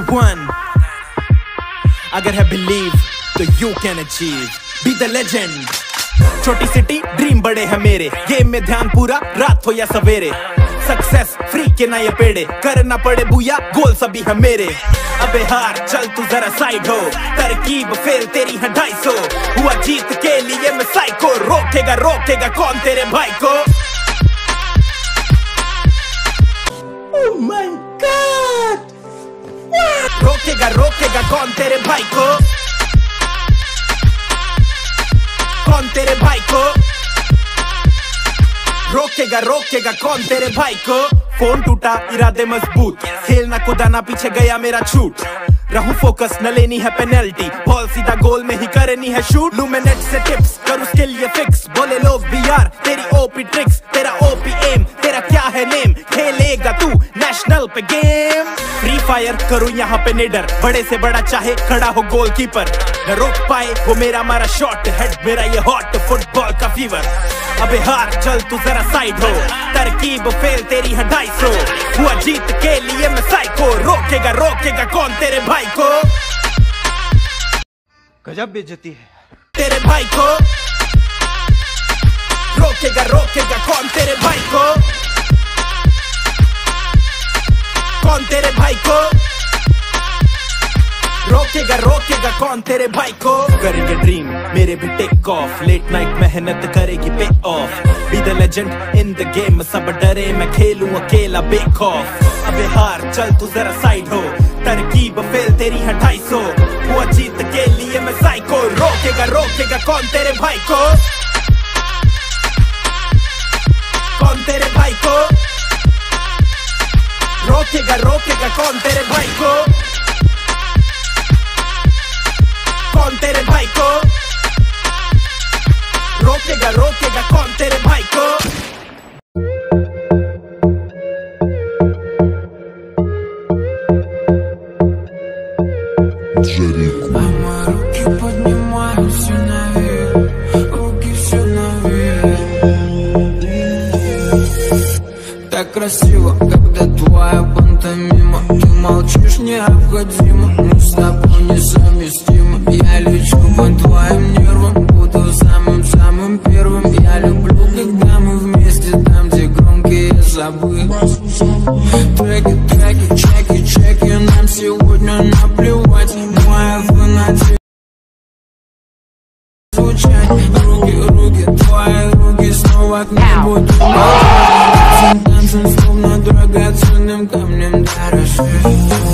one अगर है believe तो you can achieve be the legend छोटी सिटी ड्रीम बड़े हैं मेरे। गेम में ध्यान पूरा, रात हो या सवेरे। सक्सेस फ्री के ना ये पेड़े। करना पड़े बुया गोल सभी है मेरे। अबे हार, चल तू जरा साइड हो। तरकीब फेल तेरी है ढाई सौ। हुआ जीत के लिए मैं साइको रोकेगा रोकेगा कौन तेरे भाई को? Oh my! रोकेगा रोकेगा कौन तेरे भाई को कौन तेरे भाई को रोकेगा रोकेगा कौन तेरे भाई को फ़ोन टूटा, इरादे मज़बूत। खेलना कुदाना पीछे गया मेरा छूट। रहूँ फोकस न लेनी है पेनल्टी बॉल सीधा गोल में ही करनी है शूट लू मैं नेट से टिप्स कर उसके लिए फिक्स बोले, लोग भी यार, तेरी ओपी ट्रिक्स तेरा ओपी एम तेरा क्या है नेम खेलेगा तू नेशनल पे गेम फायर करूँ यहाँ पे निडर। बड़े से बड़ा चाहे खड़ा हो गोलकीपर न रोक पाए, वो मेरा मारा शॉट हेड मेरा ये हॉट फुटबॉल का फीवर अबे हार, चल तू जरा साइड हो। तरकीब फेल तेरी है सौ हुआ जीत के लिए मैं साइको रोकेगा रोकेगा कौन तेरे भाई को? गजब बेइज्जती है। तेरे भाई को। रोकेगा रोकेगा कौन तेरे रोकेगा रोकेगा कौन तेरे भाई को? करेंगे ड्रीम मेरे भी टेक ऑफ़ लेट नाइट मेहनत करेगी pay off be the legend in the game सब डरे, मैं खेलूं अकेला बेक ऑफ़ अबे हार, चल तू जरा साइड हो. तरकीब फेल तेरी है ढाई सौ. हुआ जीत के लिए मैं साइको रोकेगा रोकेगा कौन तेरे भाई को? कौन तेरे भाई को? रोकेगा रोकेगा कौन तेरे भाई को? कौन तेरे भाई को रोकेगा रोकेगा कौन तेरे भाई को Мама, руки поднимаю все наверх Руки все наверх Так красиво, когда твоя пантомима Ты молчишь необходимо Мы с тобой несовместимы Я опять Руки, руки, твои руки снова к небу Танцем, танцем, словно драгоценным камнем дорожишь